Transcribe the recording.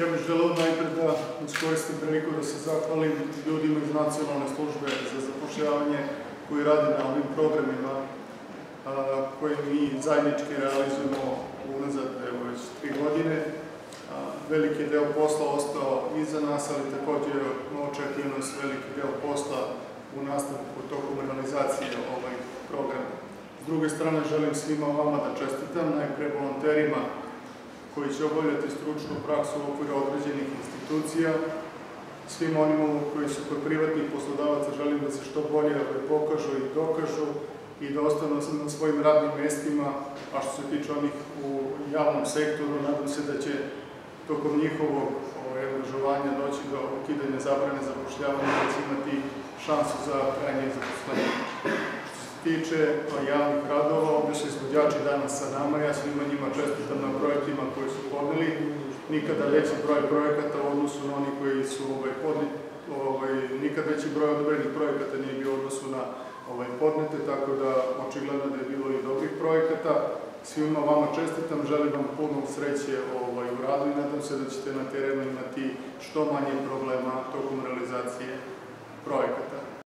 Ja bih želeo najpred da iskoristim priliku da se zahvalim ljudima iz nacionalne službe za zapošljavanje koji rade na ovim programima koje mi zajednički realizujemo unazad evo već tri godine. Veliki deo posla ostao iza nas, ali takođe očekuje nas veliki deo posla u nastavku tokom realizacije ovaj programa. S druge strane, želim svima vama da čestitam, najpre volonterima koji će obavljati stručnu praksu u okviru određenih institucija. Svim onima koji su kod privatnih poslodavaca želim da se što bolje pokažu i dokažu i da ostanu na svojim radnim mestima, a što se tiče onih u javnom sektoru, nadam se da će tokom njihovog ovaj, angažovanja doći do ukidanja zabrane zapošljavanja da će imati šansu za krajnje zaposlenje tiče javnih radova, ovde su izvođači danas sa nama, ja svima njima čestitam na projektima koje su podneli. Nikada veći broj projekata u odnosu na oni koji su ovaj, podni, ovaj, veći broj odobrenih projekata nije bio u odnosu na ovaj, podnete, tako da očigledno da je bilo i dobrih projekata. Svima vama čestitam, želim vam puno sreće ovaj, u radu i nadam se da ćete na terenu imati što manje problema tokom realizacije projekata.